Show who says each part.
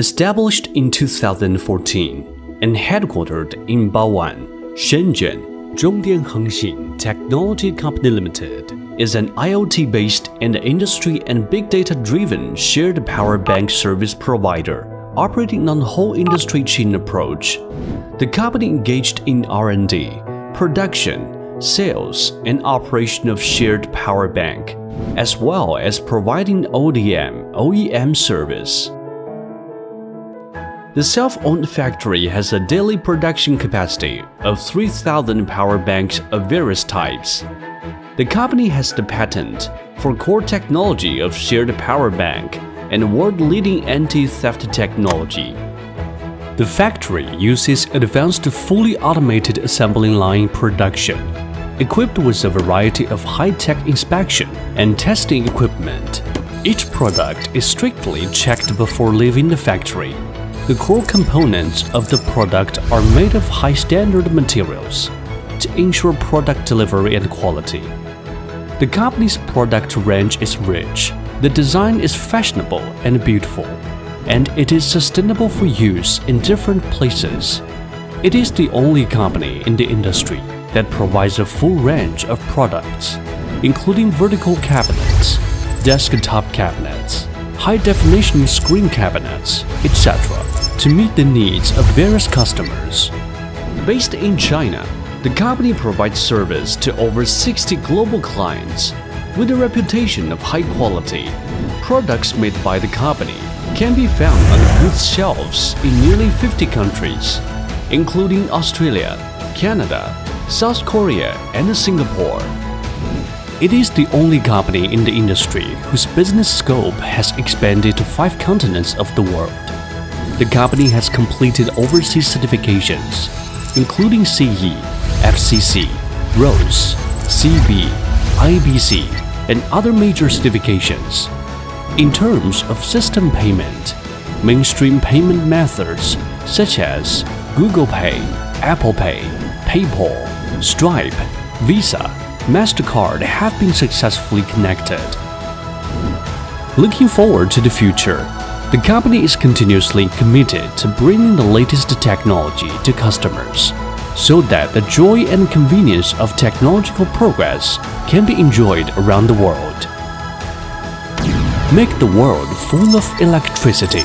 Speaker 1: Established in 2014 and headquartered in Baoan, Shenzhen, Zhongdian Hexin Technology Company Limited is an IoT-based and industry and big data-driven shared power bank service provider operating on whole industry chain approach. The company engaged in R&D, production, sales, and operation of shared power bank, as well as providing ODM, OEM service. The self-owned factory has a daily production capacity of 3,000 power banks of various types. The company has the patent for core technology of shared power bank and world-leading anti-theft technology. The factory uses advanced fully automated assembling line production, equipped with a variety of high-tech inspection and testing equipment. Each product is strictly checked before leaving the factory the core components of the product are made of high-standard materials to ensure product delivery and quality. The company's product range is rich, the design is fashionable and beautiful, and it is sustainable for use in different places. It is the only company in the industry that provides a full range of products, including vertical cabinets, desktop cabinets, high-definition screen cabinets, etc to meet the needs of various customers. Based in China, the company provides service to over 60 global clients with a reputation of high quality. Products made by the company can be found on the goods shelves in nearly 50 countries, including Australia, Canada, South Korea, and Singapore. It is the only company in the industry whose business scope has expanded to five continents of the world. The company has completed overseas certifications, including CE, FCC, RoHS, CB, IBC, and other major certifications. In terms of system payment, mainstream payment methods such as Google Pay, Apple Pay, PayPal, Stripe, Visa, MasterCard have been successfully connected. Looking forward to the future, the company is continuously committed to bringing the latest technology to customers so that the joy and convenience of technological progress can be enjoyed around the world. Make the world full of electricity.